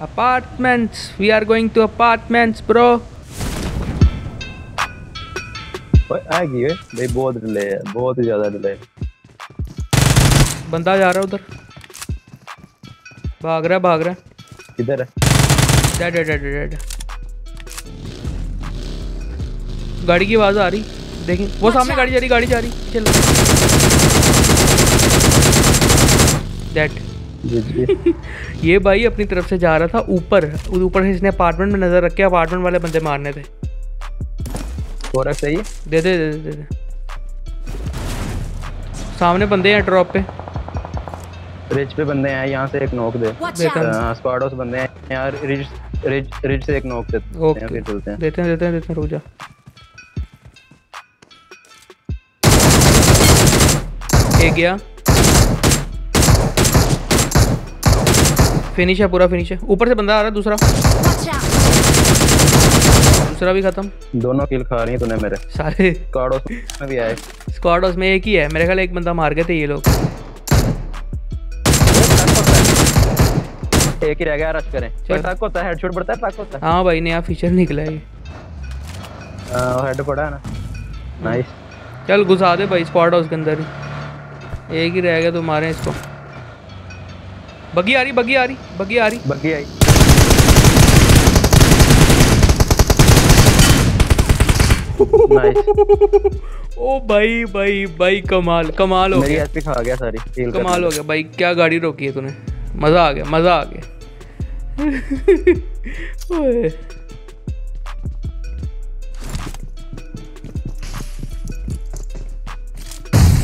Apartments. We are going to apartments, bro. ओए आ गई है भाई बहुत डिले है बहुत ही ज़्यादा डिले बंदा जा रहा है उधर। भाग रहा भाग रहा किधर है? Dead dead dead dead. गाड़ी की आवाज़ आ रही। देखें। वो सामने गाड़ी जा रही गाड़ी जा रही। चलो। डेड ये भाई अपनी तरफ़ से जा रहा था ऊपर ऊपर से इसने अपार्टमेंट में नज़र रख के अपार्टमेंट वाले बंदे मारने थे। सही दे दे दे दे, दे, दे। सामने बंदे हैं ड्रॉप पे। रिज पे बंदे हैं यहाँ से एक नोक दे। स्क्वाडोस बंदे हैं यार रिज रिज रिज से एक नोक देते हैं फिर चलते हैं। देते हैं देते हैं देते हैं रुक जा। एक गया। फिनिश है पूरा फिनिश है। ऊपर से बंदा आ रहा है दूसरा। दूसरा भी खत्म। दोनों किल खा रही हैं तूने मेरे। सारे। स्क्वाडोस में भी आए। स्क्वाड हाउस में एक ही है। मेरे ख्याल एक बंदा मार गए थे ये लोग। एक ही रह गया रश करें। चल। टक होता है हेडशॉट पड़ता है टक होता हाँ। भाई नया फीचर निकला है ये। हेड पड़ा है ना। नाइस चल घुसा दे भाई स्क्वाड हाउस के अंदर ही। एक ही रह गया तो मारे इसको। बगी आ रही बगी आ रही बगी आ रही। बग्गी आई। ओ भाई भाई भाई कमाल कमाल हो गया। एचपी खा गया सारी कमाल हो गया भाई क्या गाड़ी रोकी है तूने? मज़ा आ गया मज़ा आ गया। ओए।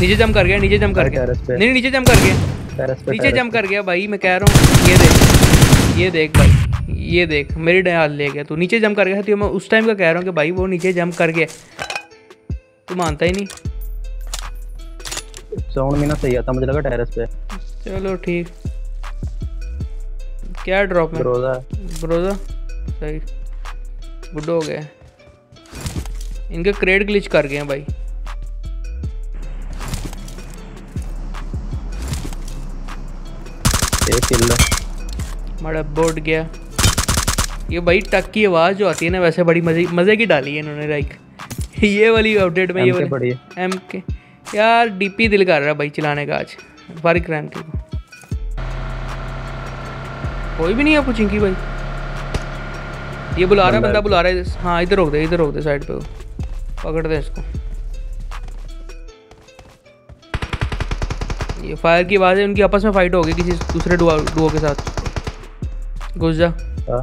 नीचे जम कर गया नीचे जम कर गया। नहीं, नीचे जम कर गया। टेरेस पे नीचे जम कर गया भाई मैं कह रहा हूँ ये देख ये देख भाई ये देख मेरी डाल ले गया तू नीचे जम कर गया तो मैं उस टाइम का कह रहा हूँ कि भाई वो नीचे जम कर गया। तू मानता ही नहीं। साउंड में ना सही आता मुझे लगा टेरेस पे। चलो ठीक। क्या ड्रॉप में रोजा ब्रोजा सही। गुड हो गया। इनके क्रेड ग्लिच कर गए हैं भाई। एक किल बड़ा बोर्ड गया। ये भाई टक की आवाज़ जो आती है ना वैसे बड़ी मज़े मज़े की डाली है इन्होंने लाइक ये वाली अपडेट में ये वाली एम के यार डीपी दिल कर रहा है भाई चलाने का आज फारिक रैम के कोई भी नहीं है पुचिंकी भाई। ये बुला रहा है बंदा बुला रहा है हाँ इधर रोक दे इधर रोक दे साइड पे पकड़ दे इसको। ये फायर की आवाज़ है उनकी आपस में फाइट हो गई किसी दूसरे डुओ के साथ। घुस जा। हाँ।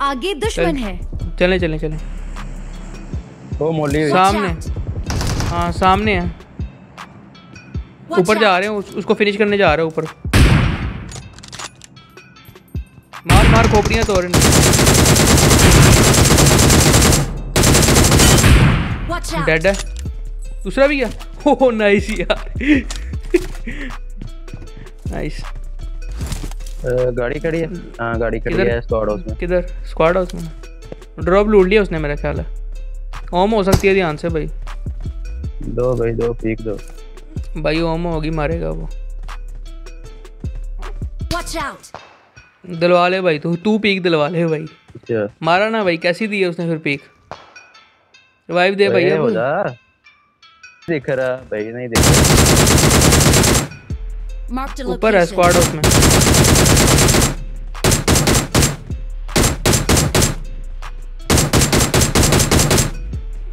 आगे दुश्मन है। चलें चलें चलें। वो मोली। सामने. हाँ सामने है। ऊपर जा रहे हैं उस, उसको फिनिश करने जा रहे हैं ऊपर। मार मार खोपड़ियाँ तोड़। Watch out! डेड है। दूसरा भी क्या हो नाइस यार। नाइस गाड़ी खड़ी है? हाँ गाड़ी खड़ी है स्क्वाड हाउस में। किधर? स्क्वाड हाउस में। ड्रॉप लूट लिया उसने मेरा ख्याल है। ओम हो सकती है ध्यान से भाई। दो भाई दो पीक दो। भाई ओम होगी मारेगा वो। Watch out! दिलवा ले भाई तू तू पीक दिलवा ले भाई। अच्छा। मारा ना भाई कैसी दी है उसने फिर पीक? रिवाइव दे भाई अब। हो जा दिख रहा भाई नहीं दिख रहा। ऊपर है स्क्वाड हाउस में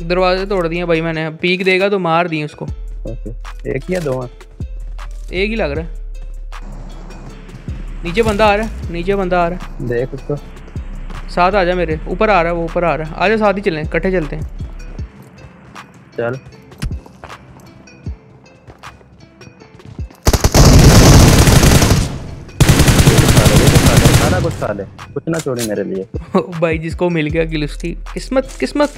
दरवाजे तोड़ दिए भाई मैंने। पीक देगा तो मार दिए उसको। ओके। एक या दो हैं। एक ही लग रहा है। नीचे बंदा आ रहा है नीचे बंदा आ रहा है। देख उसको। साथ आ जा मेरे। ऊपर आ रहा है वो ऊपर आ रहा है। आजा साथ ही चलें इकट्ठे चलते हैं। चल। सारा कुछ ना छोड़ी मेरे लिए। भाई जिसको मिल गया किल उसकी। किस्मत किस्मत।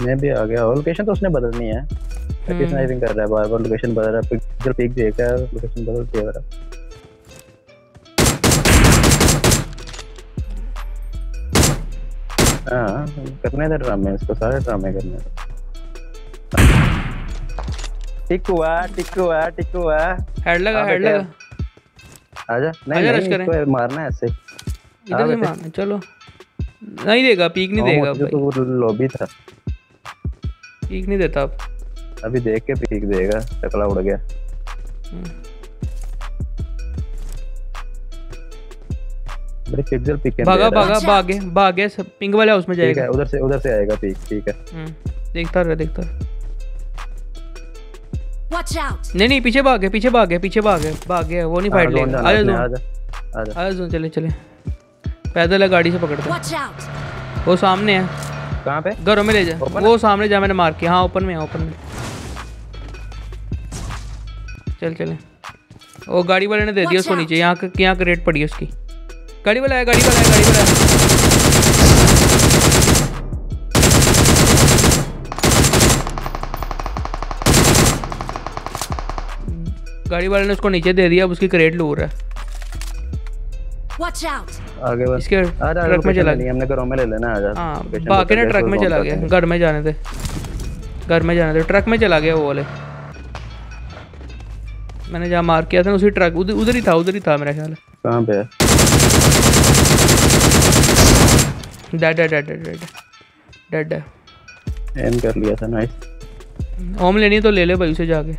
मैं भी आ गया। लोकेशन तो उसने बदलनी है। हम्म। स्नाइपिंग कर रहा है बार बार लोकेशन बदल रहा है। पिक्चर पिक देख रहा है लोकेशन बदल के रहा है। हाँ करने दे ड्रामे इसको सारे ड्रामे करने दे। टिक हुआ टिक हुआ टिक हुआ। हेड लगा हाँ, हेड लगा। आजा। नहीं आजा, नहीं इसको मारना ऐसे। इधर से मारना चलो। नहीं देगा पीक नहीं हाँ, देगा भाई। तो लॉबी था। पीक नहीं देता अब। अभी देख के पीक देगा टकला उड़ गया। बड़े पिक्सल पिक भागा भागा भागे भागे पिंक वाले हाउस में जाएगा। उधर से उधर से आएगा पीक ठीक है। हम्म, देखता रहे देखता रहे। Watch out! नहीं नहीं पीछे भागे पीछे भागे पीछे भागे भागे वो नहीं फाइट लेगा। आजा अपने, जोन। आजा आजा। आजा चले चले। पैदल है गाड़ी से पकड़ते! वो सामने है। कहाँ पे? घरों में ले जा। वो सामने जा मैंने मार किया। हाँ ओपन में है ओपन में। चल चले। वो गाड़ी वाले ने दे दिया उसको नीचे। यहाँ का यहाँ का रेट पड़ी है उसकी। गाड़ी वाला है गाड़ी वाला है गाड़ी वाला है गाड़ी वाले ने उसको नीचे दे दिया अब उसकी क्रेट लूर है। आगे बस। इसके ट्रक में चला नहीं हमने घरों में ले लेना आजा। हाँ बाकी ना ट्रक तो में चला गया घर में जाने दे। घर में जाने दे ट्रक में चला गया वो वाले। मैंने जहाँ मार किया था उसी ट्रक उधर उधर ही था उधर ही था मेरा ख्याल कहाँ पे है? Dead dead dead dead dead dead M कर लिया था नाइस ओम लेनी तो ले ले भाई उसे जाके।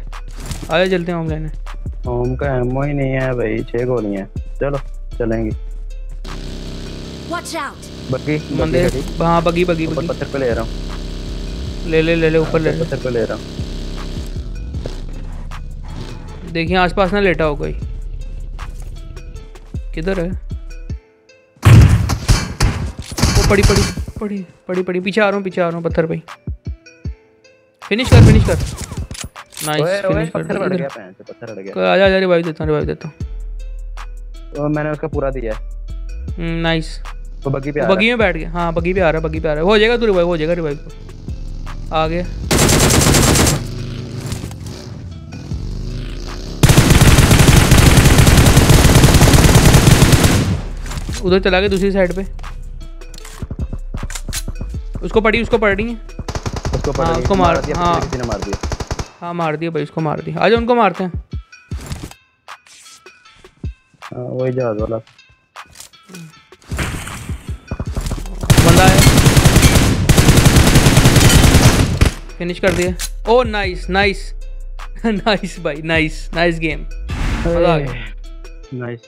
आया चलते हैं ओम लेने। होम का एमओ ही नहीं है भाई छह गोलियाँ चलो चलेंगे। बग्गी मंदिर हाँ बगी बगी ऊपर पत्थर पे ले रहा हूँ। ले ले ले ले ऊपर ले ले। पत्थर पे ले रहा हूँ। देखिए आसपास ना लेटा हो कोई। किधर है? वो पड़ी पड़ी पड़ी पड़ी पड़ी। पीछे आ रहा हूँ पीछे आ रहा हूँ पत्थर पे फिनिश कर फिनिश कर। नाइस फिनिश कर पत्थर बढ़ गया पैन से पत्थर बढ़ गया। आजा आजा रिवाइव देता हूँ रिवाइव देता हूँ। तो मैंने उसका पूरा दिया है। हम्म, नाइस वो बग्गी पे आ बगी में बैठ गया। हाँ बगी पे आ रहा है बगी पे आ रहा है। हो जाएगा तू रिवाइव हो जाएगा रिवाइव आ गया उधर चला गया दूसरी साइड पे। उसको पड़ी उसको पड़ रही है। उसको पड़ हाँ, उसको मार हाँ। मार दिया। हाँ मार दिया भाई उसको मार दिया। आजा उनको मारते हैं। हाँ, वही जहाज़ वाला। बंदा है। फिनिश कर दिया। ओ नाइस नाइस नाइस भाई नाइस नाइस गेम मज़ा आ गया। नाइस